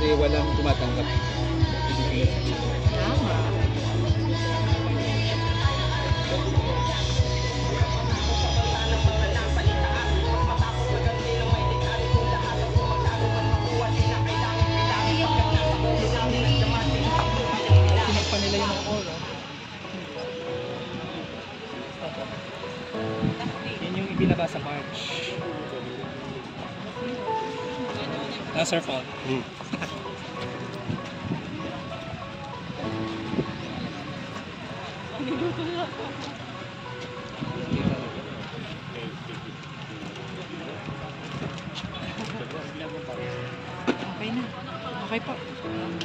Kasi walang tumatanggap. Tama. Sinagpa nila yung oras. Yan yung ibinaba sa March. That's our fault. Hmm. Okay na. Okay po.